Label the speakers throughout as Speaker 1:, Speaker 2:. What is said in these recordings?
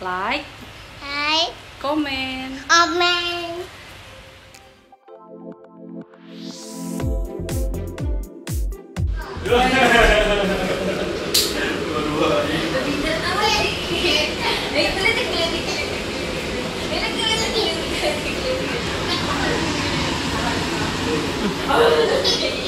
Speaker 1: like,
Speaker 2: Hai,
Speaker 1: comment.
Speaker 2: Omen.
Speaker 3: Belokan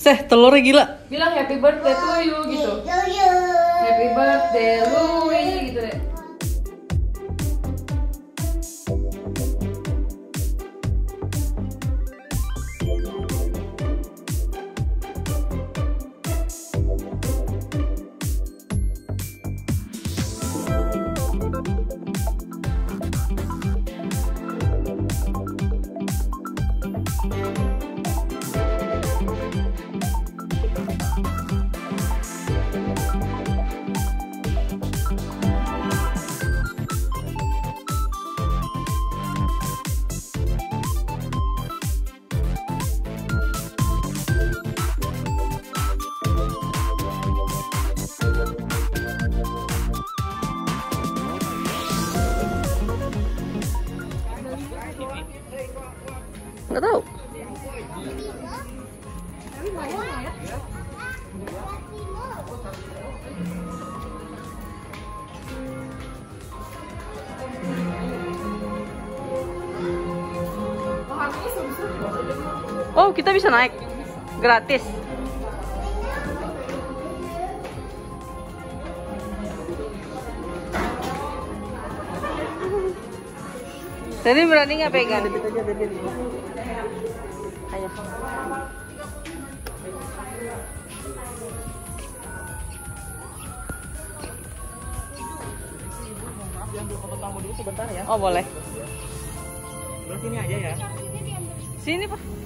Speaker 1: Seh, telurnya gila.
Speaker 4: bilang happy birthday to you gitu happy birthday Louis gitu deh
Speaker 1: Oh, kita bisa naik. Gratis. Tadi berani nggak pegang? Ayo. Oh boleh.
Speaker 3: Sini aja ya.
Speaker 1: Sini pak.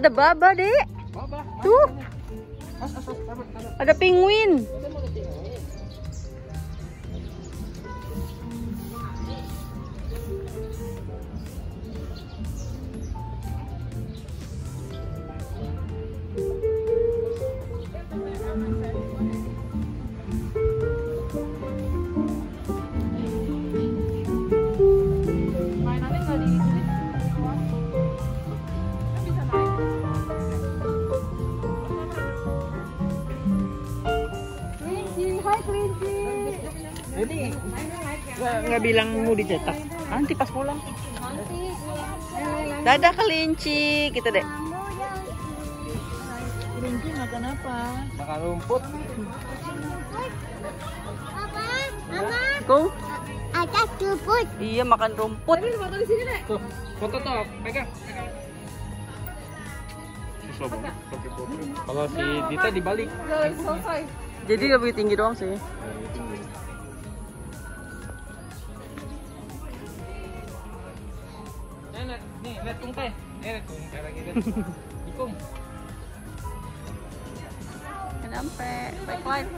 Speaker 1: Ada baba dek.
Speaker 3: Baba.
Speaker 1: Tuh. Ada penguin.
Speaker 3: Jadi nggak bilang mau dicetak. Nanti pas pulang.
Speaker 1: Dadah kelinci, gitu deh.
Speaker 3: Kelinci makan apa? Makan rumput.
Speaker 2: Papa, Mama,
Speaker 1: Kung,
Speaker 2: ada rumput.
Speaker 1: iya makan rumput.
Speaker 4: tapi foto di sini deh
Speaker 3: Tuh, foto tuh, pegang. Kalau si Dita dibalik.
Speaker 1: Jadi begitu tinggi doang sih.
Speaker 3: Nih, lihat kung teh.
Speaker 1: Backlight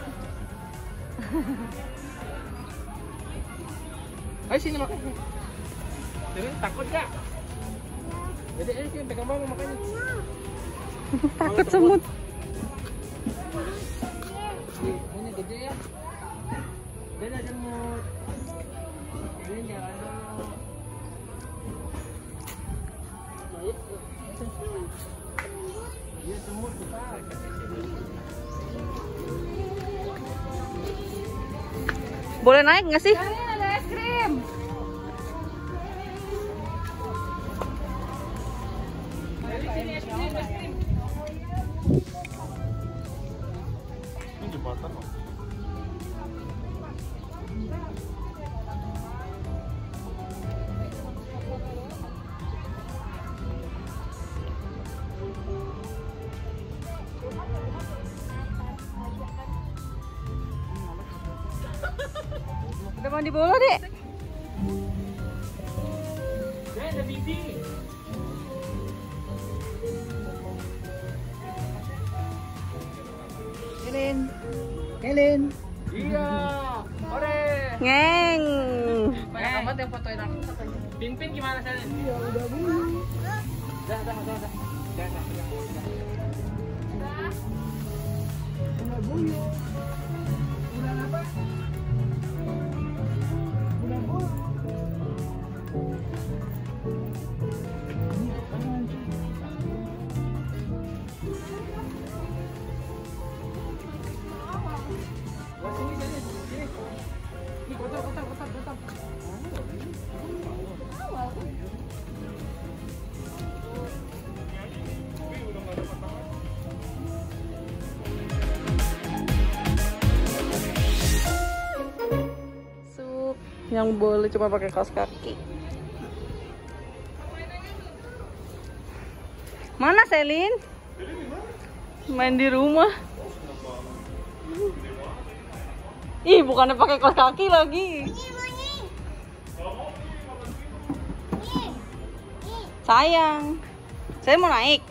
Speaker 3: Ayo sini makan. Jadi takut gak? Jadi ayo sini pegang mama makanya.
Speaker 1: takut semut
Speaker 3: Ini gede ya. Beda semut. Ini jangan
Speaker 1: boleh naik nggak sih udah mandi bola dek
Speaker 3: Ya ada bibi.
Speaker 1: Helen Helen
Speaker 3: Iya. Ore.
Speaker 1: ngeng
Speaker 3: Banyak amat yang fotoin aku katanya. Pin Pin gimana Selin? Iya udah bu.
Speaker 1: Yang boleh cuma pakai kaos kaki. Mana Selin? Main di rumah. Ih bukannya pakai kaos kaki lagi. Sayang. Saya mau naik.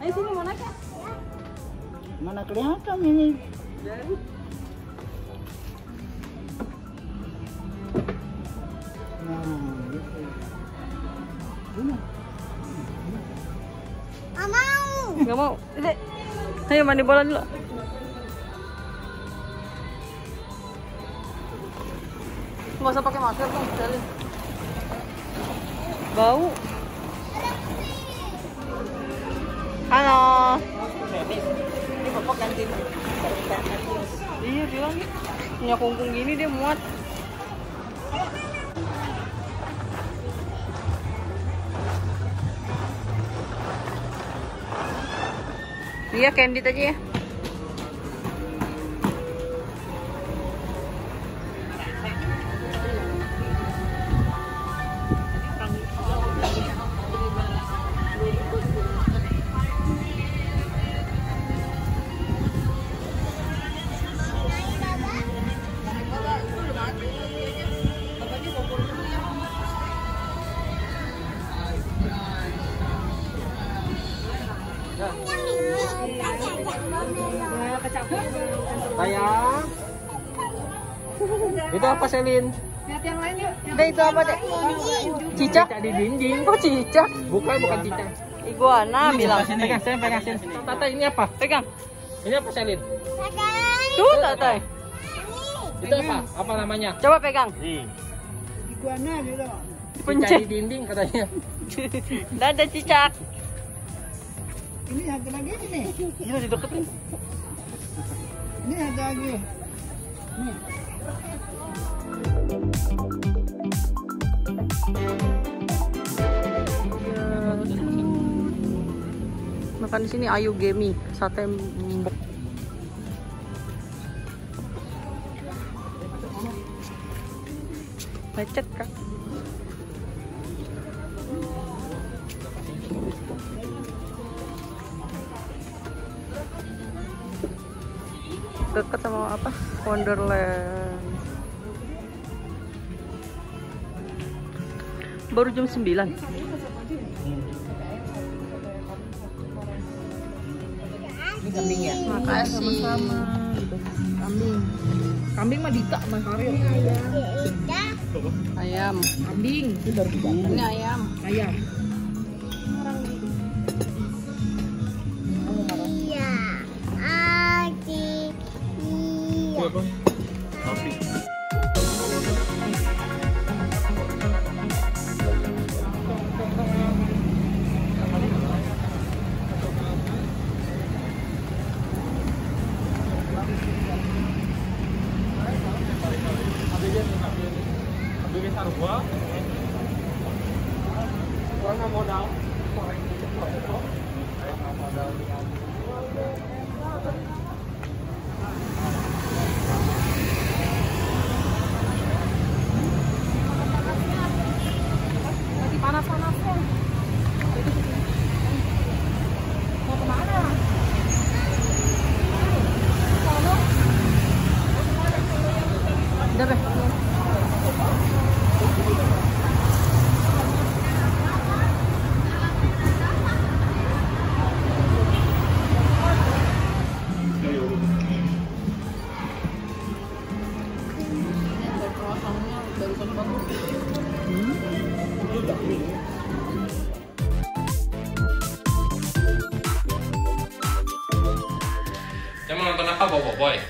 Speaker 1: Ayo sini mau naik ya.
Speaker 3: Mana kelihatan ini?
Speaker 2: Nggak mau.
Speaker 1: Gak mau. Dek. Ayo mandi bola dulu. Nggak usah pakai masker dong, sekali. Bau. Halo. Ini bapak ganti. Iya bilang punya kungkung gini dia muat. Iya candid aja ya.
Speaker 3: Sayang. Itu apa Selin?
Speaker 4: Lihat yang lain yuk.
Speaker 1: Dek itu apa dek? Cicak?
Speaker 3: Cicak di dinding.
Speaker 1: Oh cicak?
Speaker 3: Bukan, bukan cicak.
Speaker 1: Iguana bilang.
Speaker 3: Pegang, saya pegang sini. Tata ini apa?
Speaker 1: Pegang.
Speaker 3: Ini apa Selin?
Speaker 1: Tuh tatai.
Speaker 3: Itu apa? Apa namanya?
Speaker 1: Coba pegang.
Speaker 3: Iguana gitu. Cicak
Speaker 1: Pencet.
Speaker 3: di dinding katanya.
Speaker 1: Dadah cicak.
Speaker 3: Ini ada lagi nih.
Speaker 1: Iya dideketin.
Speaker 3: Ini ada lagi.
Speaker 1: Makan di sini Ayu Gemi, sate mbok. Lecet kak. Apa? Wonderland. Baru jam 9.
Speaker 3: kasih kambing ya.
Speaker 1: Makasih.
Speaker 4: Sama gitu. Kambing. Kambing mah Dita sama Karyo.
Speaker 1: Ayam.
Speaker 4: Kambing.
Speaker 1: Ini ayam.
Speaker 4: Ayam.
Speaker 3: Kambing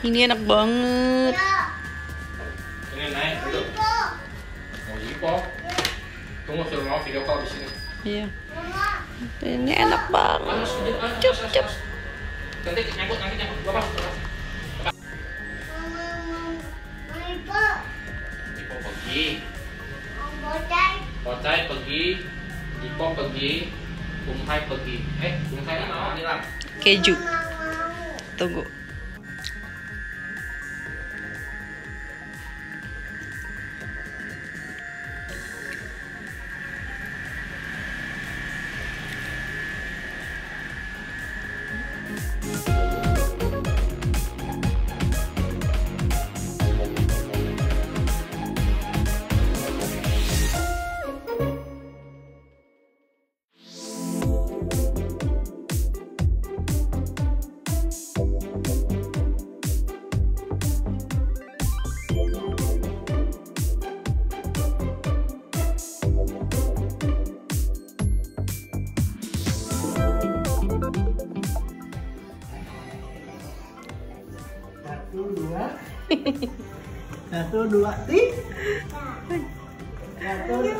Speaker 1: Ini enak banget.
Speaker 3: Ini naik dulu. Mau jipo. Tunggu suruh mau video call di sini.
Speaker 1: Iya. Ini enak banget. Cup, cup.
Speaker 3: Nanti nyangkut, nanti nyangkut. Bapak. Jipo pergi. Pocai pergi. Jipo pergi. Kumhai pergi. Eh, Kumhai mana? Nilam.
Speaker 1: Keju.
Speaker 2: Mama mau.
Speaker 1: Tunggu.
Speaker 5: Satu, dua, tik. Satu, dua.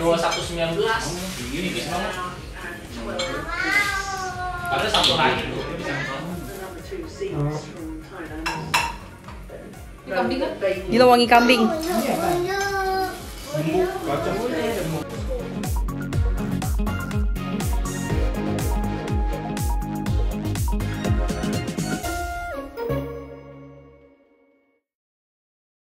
Speaker 3: 2119 oh, ini bisa banget Ada satu lagi tuh
Speaker 4: ini Kambing kan?
Speaker 1: Gila wangi kambing.
Speaker 3: Bumbu kacang.